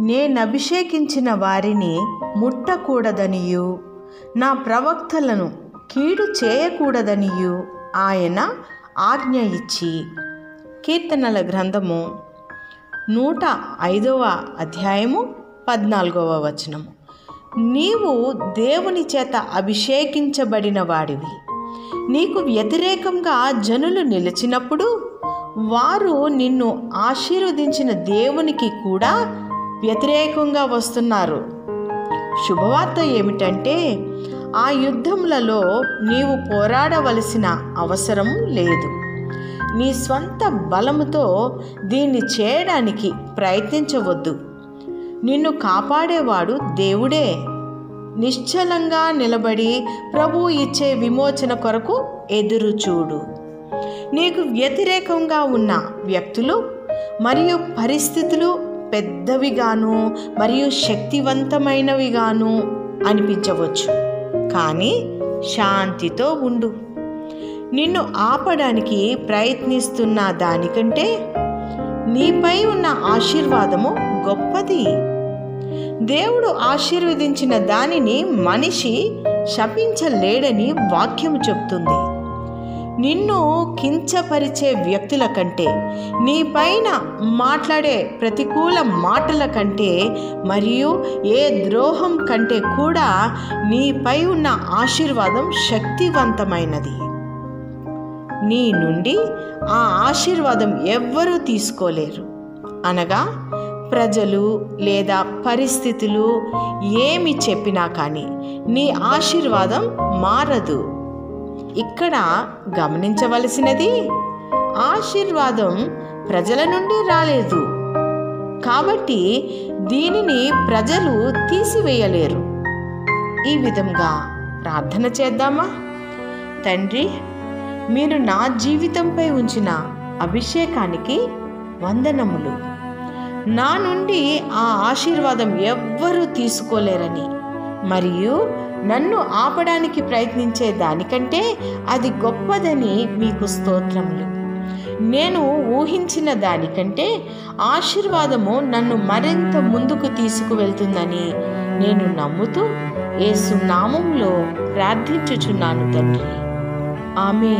నేను అభిషేకించిన వారిని ముట్టకూడదనియు. నా ప్రవక్తలను కీడు చేయకూడదనియు. ఆయన ఆజ్ఞ ఇచ్చి. కీర్తనల గ్రంథము నూట ఐదవ అధ్యాయము పద్నాలుగవ వచనము. నీవు దేవుని చేత అభిషేకించబడిన వాడివి. నీకు వ్యతిరేకంగా జనులు నిలిచినప్పుడు వారు నిన్ను ఆశీర్వదించిన దేవునికి కూడా వ్యతిరేకంగా వస్తున్నారు. శుభవార్త ఏమిటంటే ఆ యుద్ధములలో నీవు పోరాడవలసిన అవసరం లేదు. నీ స్వంత బలముతో దీన్ని చేయడానికి ప్రయత్నించవద్దు. నిన్ను కాపాడేవాడు దేవుడే. నిశ్చలంగా నిలబడి ప్రభు ఇచ్చే విమోచన కొరకు ఎదురు చూడు. నీకు వ్యతిరేకంగా ఉన్న వ్యక్తులు మరియు పరిస్థితులు పెద్దవిగాను మరియు శక్తివంతమైనవిగాను అనిపించవచ్చు. కానీ శాంతితో ఉండు. నిన్ను ఆపడానికి ప్రయత్నిస్తున్న దానికంటే నీపై ఉన్న ఆశీర్వాదము గొప్పది. దేవుడు ఆశీర్వదించిన దానిని మనిషి శపించలేడని వాక్యము చెప్తుంది. నిన్ను కించపరిచే వ్యక్తుల కంటే నీ పైన మాట్లాడే ప్రతికూల మాటల కంటే మరియు ఏ ద్రోహం కంటే కూడా నీపై ఉన్న ఆశీర్వాదం శక్తివంతమైనది. నీ నుండి ఆ ఆశీర్వాదం ఎవ్వరూ తీసుకోలేరు. అనగా ప్రజలు లేదా పరిస్థితులు ఏమి చెప్పినా కానీ నీ ఆశీర్వాదం మారదు. ఇక్కడ గమనించవలసినది ఆశీర్వాదం ప్రజల నుండి రాలేదు. కాబట్టి దీనిని ప్రజలు తీసివేయలేరు. ఈ విధంగా ప్రార్థన చేద్దామా? తండ్రి మీరు నా జీవితంపై ఉంచిన అభిషేకానికి వందనములు. నా నుండి ఆ ఆశీర్వాదం ఎవ్వరూ తీసుకోలేరని. మరియు నన్ను ఆపడానికి ప్రయత్నించే దానికంటే అది గొప్పదని మీకు స్తోత్రములు. నేను ఊహించిన దానికంటే ఆశీర్వాదము నన్ను మరింత ముందుకు తీసుకువెళ్తుందని నేను నమ్ముతూ ఏసు నామంలో ప్రార్థించుచున్నాను తండ్రి. ఆమె